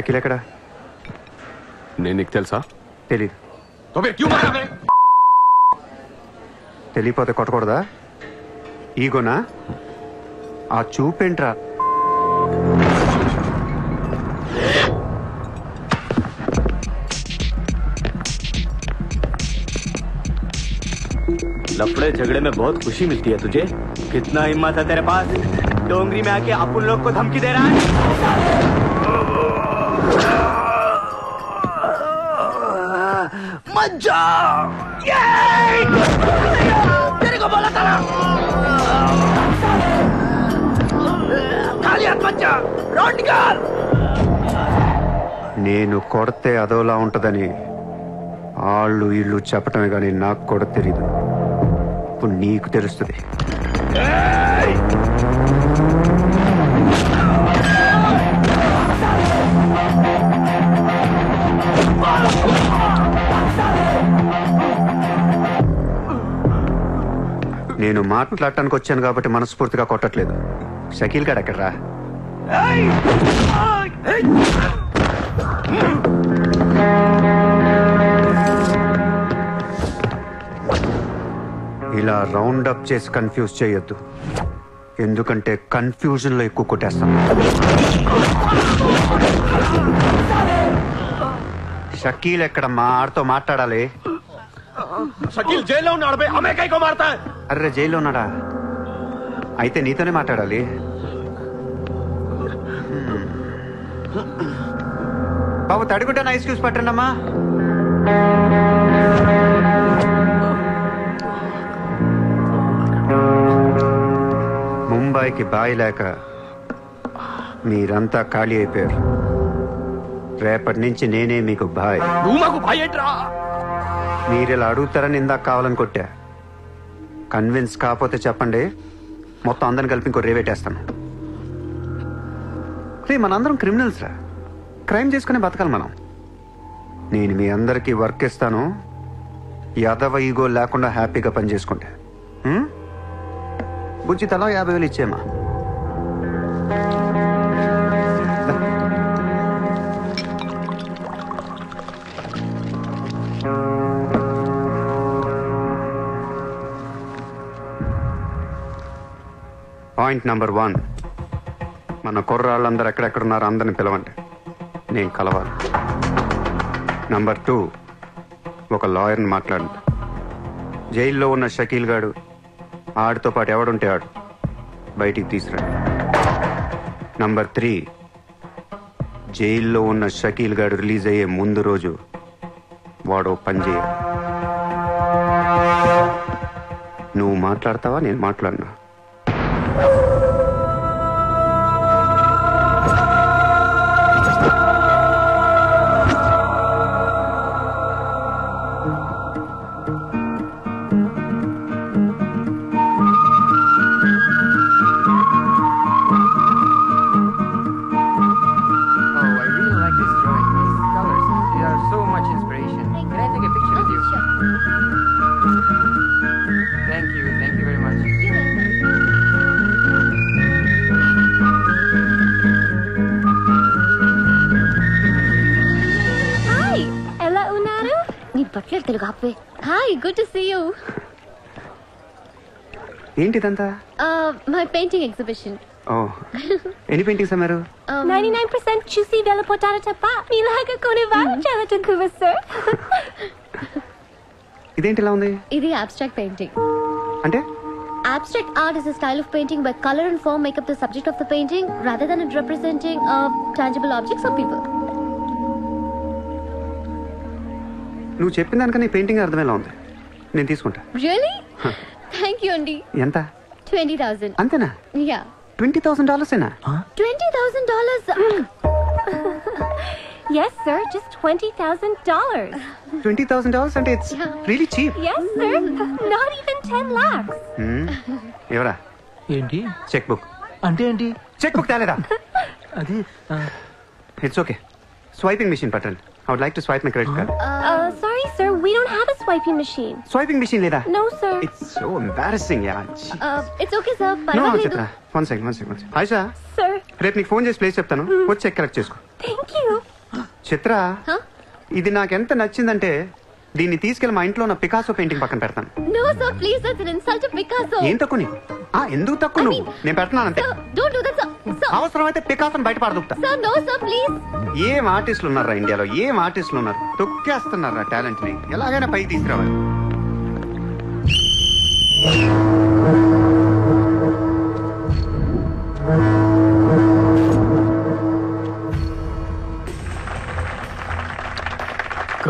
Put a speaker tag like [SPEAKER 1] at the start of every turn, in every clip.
[SPEAKER 1] షకీల్ ఎక్కడ
[SPEAKER 2] నేను నీకు తెలుసా
[SPEAKER 1] తెలీదు
[SPEAKER 2] तो फिर क्यों मारा बे?
[SPEAKER 1] తెలియపోతే కొట్టకూడదా ఈగోనా ఆ చూపేంట్రా
[SPEAKER 3] लफड़े झगड़े में बहुत खुशी मिलती है तुझे कितना हिम्मत है तेरे पास डोंगरी में आके अपन लोग को धमकी दे रहा है
[SPEAKER 1] నేను కొడితే అదోలా ఉంటుందని వాళ్ళు ఇల్లు చెప్పటమే కానీ నాకు కూడా తెలీదు. ఇప్పుడు నీకు తెలుస్తుంది. నేను మాట్లాడటానికి వచ్చాను కాబట్టి మనస్ఫూర్తిగా కొట్టట్లేదు. షకీల్ గారు ఎక్కడ్రా ఇలా రౌండ్ అప్ చేసి కన్ఫ్యూజ్ చేయొద్దు. ఎందుకంటే కన్ఫ్యూజన్లో ఎక్కువ కొట్టేస్తాం షకీల్ ఎక్కడ మా ఆడితో మాట్లాడాలి.
[SPEAKER 2] షకీల్ జైల్లో ఉన్నాడు బై. కైకో మారతా.
[SPEAKER 1] అర్రే జైల్లో ఉన్నాడా? అయితే నీతోనే మాట్లాడాలి. బాబు తడుగుంటాను నైస్ క్యూస్ పట్టండమ్మా ముంబైకి ముంబాయికి బాయి లేక మీరంతా ఖాళీ అయిపోయారు. రేపటి నుంచి నేనే మీకు బాయ్.
[SPEAKER 2] నువ్వు మాకు బాయ్ ఏంట్రా?
[SPEAKER 1] మీరు ఇలా అడుగుతారని ఇందాక కావాలని కొట్టా. కన్విన్స్ కాకపోతే చెప్పండి మొత్తం అందరిని కలిపి ఇంకో రేవేటేస్తాను రే మనందరం క్రిమినల్స్ రా. క్రైమ్ చేసుకునే బతకాలి మనం. నేను మీ అందరికీ వర్క్ ఇస్తాను. యాదవ ఈగో లేకుండా హ్యాపీగా పని చేసుకుంటే. బుజ్జి తలా యాభై వేలు ఇచ్చేమా పాయింట్ నంబర్ వన్. మన కుర్రాళ్ళందరూ ఎక్కడెక్కడున్నారో అందరిని పిలవండి. నేను కలవాలి. నంబర్ టూ ఒక లాయర్ని మాట్లాడండి. జైల్లో ఉన్న షకీల్ గాడు ఆడితో పాటు ఎవడుంటే ఆడు బయటికి తీసుకురండి. నంబర్ త్రీ జైల్లో ఉన్న షకీల్ గాడు రిలీజ్ అయ్యే ముందు రోజు వాడు పని చేయాలి. నువ్వు మాట్లాడతావా నేను మాట్లాడినా?
[SPEAKER 4] you
[SPEAKER 5] తెలుగు ఆపే hi good to see you
[SPEAKER 1] ఏంటిదంతా
[SPEAKER 5] మై పెయింటింగ్ ఎగ్జిబిషన్
[SPEAKER 1] ఓ ఎన్ని పెయింటింగ్స్ అమ్మారు
[SPEAKER 5] నైన్టీ నైన్ పర్సెంట్ చూసి వెళ్ళిపోతారు తప్ప మీలాగా కొనేవారు చాలా తక్కువ సార్
[SPEAKER 1] ఇదేంటి ఇలా ఉంది
[SPEAKER 5] ఇది abstract painting
[SPEAKER 1] అంటే
[SPEAKER 5] Abstract art is a style of painting where color and form make up the subject of the painting rather than it representing uh, tangible objects or people.
[SPEAKER 1] నువ్వు చెప్పిన దానికన్నా ఈ పెయింటింగ్ అర్థమేలా ఉంది? నేను తీసుకుంటా.
[SPEAKER 5] Really? Thank you, Andy.
[SPEAKER 1] ఎంత?
[SPEAKER 5] 20,000.
[SPEAKER 1] అంతేనా?
[SPEAKER 5] Yeah.
[SPEAKER 1] Twenty thousand డాలర్సేనా?
[SPEAKER 5] $20,000.
[SPEAKER 6] Yes, sir, just twenty thousand dollars.
[SPEAKER 1] Twenty thousand dollars అంటే
[SPEAKER 5] it's.
[SPEAKER 1] Really cheap
[SPEAKER 6] Yes, sir, not even ten lakhs.
[SPEAKER 1] ఎవరా?
[SPEAKER 7] ఏంటి?
[SPEAKER 1] చెక్ బుక్
[SPEAKER 7] అంటే ఏంటి?
[SPEAKER 1] Cheque book తేలేదా?
[SPEAKER 7] అది
[SPEAKER 1] ఇట్స్ ఓకే స్వైపింగ్ మిషన్ పట్టండి I would like to swipe my
[SPEAKER 6] credit card sir, we don't have a swiping machine.
[SPEAKER 1] Swiping machine లేదా
[SPEAKER 6] No, sir.
[SPEAKER 1] It's so embarrassing yeah
[SPEAKER 5] Uh, it's okay, sir.
[SPEAKER 1] No
[SPEAKER 5] పర్వాలేదు.
[SPEAKER 1] Chitra one second one second hi sir
[SPEAKER 6] Sir,
[SPEAKER 1] రేపు నీకు phone చేసి place చెప్తాను వచ్చి check collect చేసుకో
[SPEAKER 6] thank you.
[SPEAKER 1] Chitra
[SPEAKER 5] Huh?
[SPEAKER 1] ఇది నాకెంత నచ్చిందంటే దీన్ని తీసుకెళ్ళి మా ఇంట్లో ఉన్న పికాసో పెయింటింగ్ పక్కన పెడతాను.
[SPEAKER 5] An insult to Picasso.
[SPEAKER 1] ఏం తక్కువ నీకు? ఆ, ఎందుకు తక్కువ నువ్వు? నేను పెడుతున్నానంతే
[SPEAKER 5] Sir, don't do that, sir. Sir,
[SPEAKER 1] అవసరమైతే పికాసోని బయట పడదుకుతా
[SPEAKER 5] sir, no, sir, please.
[SPEAKER 1] ఏం ఆర్టిస్టులు ఉన్నారా ఇండియాలో? ఏం ఆర్టిస్టులు ఉన్నారు? తొక్కేస్తున్నారా టాలెంట్ని ఎలాగైనా పైకి తీసుకురావాలి.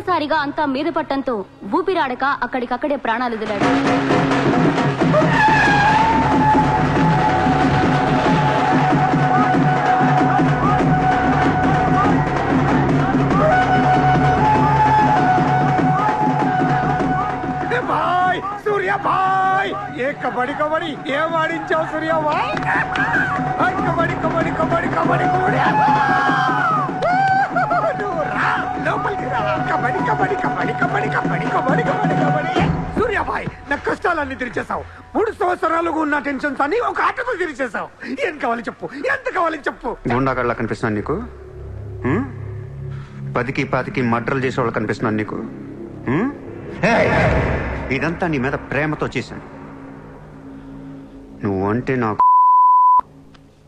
[SPEAKER 5] ఒక్కసారిగా అంతా మీద పట్టంతో ఊపిరాడక అక్కడికక్కడే ప్రాణాలు వదిలాడు
[SPEAKER 2] భాయ్ సూర్య భాయ్! ఏ కబడ్డీ కబడ్డీ ఏం ఆడించావు సూర్య భాయ్? కబడ్డీ కబడ్డీ కబడ్డీ కబడ్డీ కబడ్డీ కబడి కబడి కబడి కబడి కబడి కబడి కబడి. సూర్యాబాయ్ నా కష్టాలన్నీ తెరిచేసావు మూడు సంవత్సరాలుగా ఉన్న టెన్షన్స్ అన్ని ఒక ఆటతో తెరిచేసావు ఏం కావాలి చెప్పు ఎంత కావాలి చెప్పు.
[SPEAKER 1] గుండాగళ్ళ కనిపిస్తున్నాను నీకు? హ్మ్? పదికి పాతికి మర్డర్లు చేసేవాళ్ళు కనిపిస్తున్నాను నీకు? ఇదంతా నీ మీద ప్రేమతో చేశాను. నువ్వు అంటే నాకు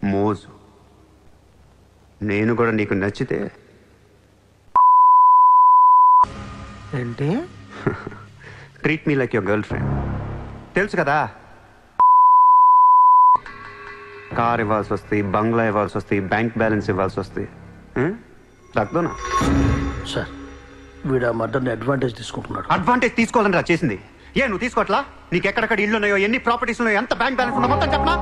[SPEAKER 1] మోజు. నేను కూడా నీకు నచ్చితే
[SPEAKER 7] ఏంటి?
[SPEAKER 1] Treat me like your girlfriend తెలుసు కదా? కార్ ఇవ్వాల్సి వస్తాయి బంగ్లా ఇవ్వాల్సి వస్తాయి బ్యాంక్ బ్యాలెన్స్ ఇవ్వాల్సి వస్తాయి తగ్గదునా
[SPEAKER 7] సార్ వీడు ఆ మర్డర్ని అడ్వాంటేజ్ తీసుకుంటున్నాడు.
[SPEAKER 1] అడ్వాంటేజ్ తీసుకోవాలని రా చేసింది. ఏ నువ్వు తీసుకోవట్లా? నీకు ఎక్కడెక్కడ ఇల్లు ఉన్నాయో ఎన్ని ప్రాపర్టీస్ ఉన్నాయో ఎంత బ్యాంక్ బ్యాలెన్స్ ఉందో మొత్తం చెప్పనా?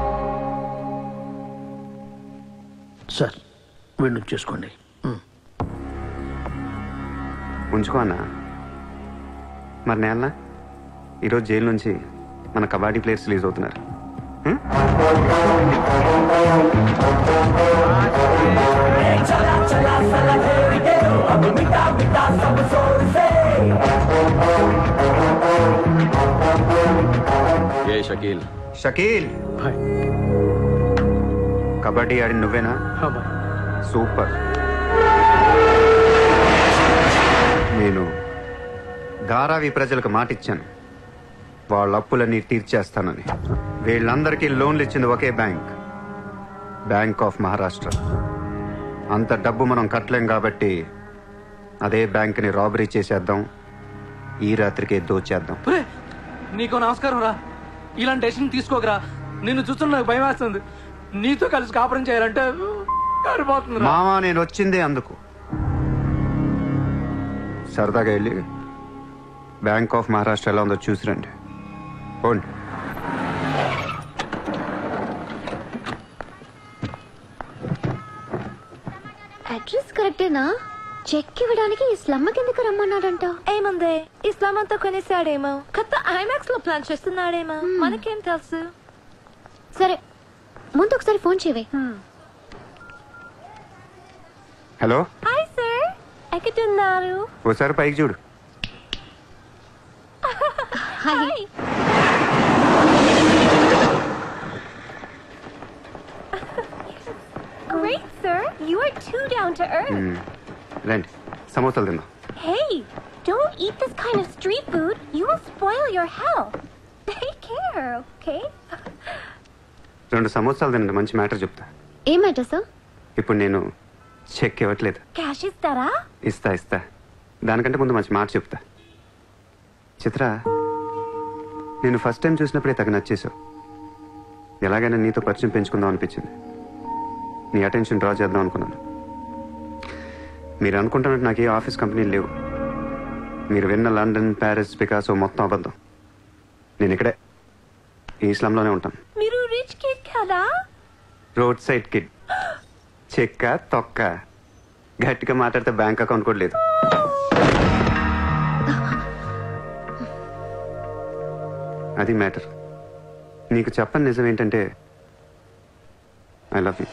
[SPEAKER 7] సార్ వీడిని చేసుకోండి.
[SPEAKER 1] ఉంచుకో అన్న. మరి నేలనా ఈరోజు జైలు నుంచి మన కబడ్డీ ప్లేయర్స్ రిలీజ్ అవుతున్నారు?
[SPEAKER 2] ఏ షకీల్?
[SPEAKER 1] షకీల్!
[SPEAKER 7] హాయ్.
[SPEAKER 1] కబడ్డీ ఆడి నువ్వేనా. సూపర్. నేను ధారావి ప్రజలకు మాటిచ్చాను. వాళ్ళ అప్పులన్నీ తీర్చేస్తానని. వీళ్ళందరికీ లోన్లు ఇచ్చింది ఒకే బ్యాంక్. Bank of Maharashtra. అంత డబ్బు మనం కట్టలేం కాబట్టి అదే బ్యాంక్ని రాబరీ చేసేద్దాం. ఈ రాత్రికే దోచేద్దాం.
[SPEAKER 8] నీకో నమస్కారం రా. ఇలాంటి డెసిషన్ తీసుకోకరా. నిన్ను చూస్తున్న నాకు భయం వేస్తుంది. నీతో కలిసి కాపురం చేయాలంటే
[SPEAKER 1] మామా నేను వచ్చిందే అందుకు. సరదాగా వెళ్ళి బ్యాంక్ ఆఫ్ మహారాష్ట్ర ఎలా ఉందో చూసిరండి పోండి
[SPEAKER 5] అడ్రస్ కరెక్టేనా చెక్ ఇవ్వడానికి ఈ స్లమ్ కిందకి రమ్మన్నాడంట.
[SPEAKER 6] ఏముంది? ఇస్లాం అంతా కొనేసాడేమో కొత్త ఐమాక్స్లో ప్లాన్ చేస్తున్నాడేమో. మనకేం తెలుసు?
[SPEAKER 5] సరే ముందు ఒకసారి ఫోన్ చేయవే.
[SPEAKER 1] హలో
[SPEAKER 6] హాయ్ సార్ ఎక్కడున్నారు?
[SPEAKER 1] ఓసారి పైకి చూడు.
[SPEAKER 5] Hi
[SPEAKER 6] Great, sir. You are too down to earth.
[SPEAKER 1] మ్మ్. రండి సమోసాలు తిందాం
[SPEAKER 6] Hey, don't eat this kind of street food. You will spoil your health. Take care, okay?
[SPEAKER 1] రెండు సమోసాలు తినండి మంచి మ్యాటర్ చెప్తా
[SPEAKER 5] ఏం మ్యాటర్ సార్
[SPEAKER 1] ఇప్పుడు నేను చెక్ ఇవ్వట్లేదు
[SPEAKER 6] Cash is that
[SPEAKER 1] ఇస్తా ఇస్తా దానికంటే ముందు మంచి మాట చెప్తా చిత్ర నేను ఫస్ట్ టైం చూసినప్పుడే తగ్గ నచ్చేసావు ఎలాగైనా నీతో పరిచయం పెంచుకుందాం అనిపించింది. నీ అటెన్షన్ డ్రా చేద్దాం అనుకున్నాను. మీరు అనుకుంటున్నట్టు నాకు ఏ ఆఫీస్ కంపెనీలు లేవు. మీరు విన్న లండన్ ప్యారిస్ పికాసో మొత్తం అబద్ధం. నేను ఇక్కడే ఈ ఇస్లాంలోనే ఉంటాను.
[SPEAKER 6] మీరు రిచ్ కిడ్ కదా?
[SPEAKER 1] రోడ్ సైడ్ కిడ్ చెక్క తొక్క. గట్టిగా మాట్లాడితే బ్యాంక్ అకౌంట్ కూడా లేదు. అది మ్యాటర్. నీకు చెప్పని నిజం ఏంటంటే ఐ లవ్ యూ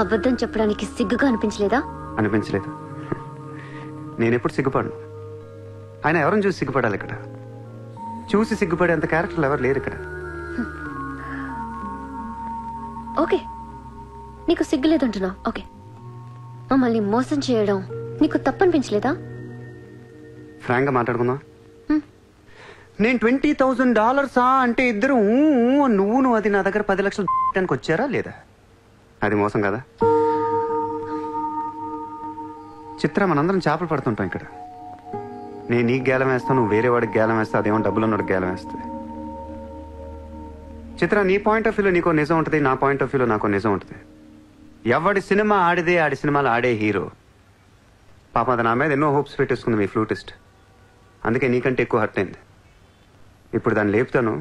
[SPEAKER 5] అబద్ధం చెప్పడానికి సిగ్గుగా అనిపించలేదా?
[SPEAKER 1] అనిపించలేదు. నేను ఎప్పుడు సిగ్గుపడను. ఆయన ఎవరిని చూసి సిగ్గుపడాలి ఇక్కడ? చూసి సిగ్గుపడేంత క్యారెక్టర్లు ఎవరు లేరు ఇక్కడ.
[SPEAKER 5] ఓకే. నీకు సిగ్గు లేదంటున్నావు ఓకే. మమ్మల్ని మోసం చేయడం నీకు తప్పనిపించలేదా?
[SPEAKER 1] ఫ్రాంక్గా మాట్లాడుకుందాం. నేను ట్వంటీ థౌజండ్ డాలర్సా అంటే ఇద్దరు నువ్వు నువ్వు అది నా దగ్గర పది లక్షలు దానికి వచ్చారా లేదా? అది మోసం కదా. చిత్ర మనందరం చేపలు పడుతుంటాం ఇక్కడ. నేను నీకు గేలం వేస్తాను నువ్వు వేరే వాడికి గేలం వేస్తా అదేమో డబ్బులు ఉన్నాడు గేలం వేస్తుంది చిత్ర నీ పాయింట్ ఆఫ్ వ్యూలో నీకో నిజం ఉంటుంది నా పాయింట్ ఆఫ్ వ్యూలో నాకో నిజం ఉంటుంది. ఎవడి సినిమా ఆడిదే ఆడి సినిమాలు ఆడే హీరో. పాప అది నా మీద ఎన్నో హోప్స్ పెట్టేసుకుంది మీ ఫ్లూటిస్ట్ అందుకే నీకంటే ఎక్కువ హర్ట్ అయింది. ఇప్పుడు దాన్ని లేపుతాను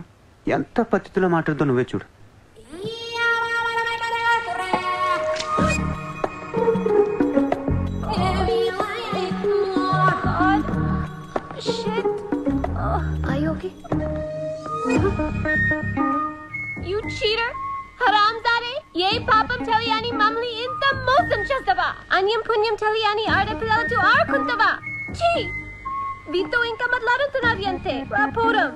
[SPEAKER 1] ఎంత పద్ధతిలో మాట్లాడుతూ నువ్వే చూడు
[SPEAKER 6] Shit.
[SPEAKER 5] అయ్యో ఓకే
[SPEAKER 6] You cheater! హరాంజాదే ఏ పాపం తెలియని మమ్మల్ని ఇంత మోసం చేస్తావా అన్యం పుణ్యం తెలియని ఆడపిల్లలతో ఆడుకుంటావా చీ వీతో ఇంకా మాట్లాడుతున్నది అంతే రాపోరం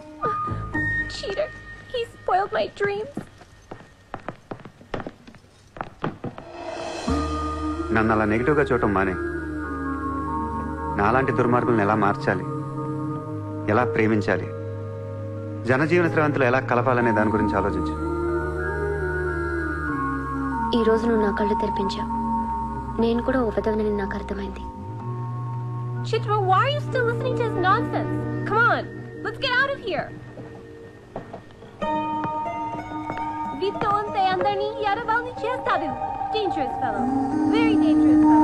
[SPEAKER 6] చీటర్ my dreams.
[SPEAKER 1] నన్ను అలా నెగిటివ్గా చూడటం మానే నాలాంటి దుర్మార్గులను ఎలా మార్చాలి ఎలా ప్రేమించాలి జనజీవన స్రవంతులు ఎలా కలపాలనే దాని గురించి ఆలోచించు
[SPEAKER 5] ఈ రోజు నువ్వు నా కళ్ళు తెరిపించావు నేను కూడా ఓ విధవనని నాకు అర్థమైంది
[SPEAKER 6] Chitra, why are you still listening to his nonsense? Come on, let's get out of here. Vito ante andarni yaravalni chestadu. Dangerous fellow. Very dangerous fellow.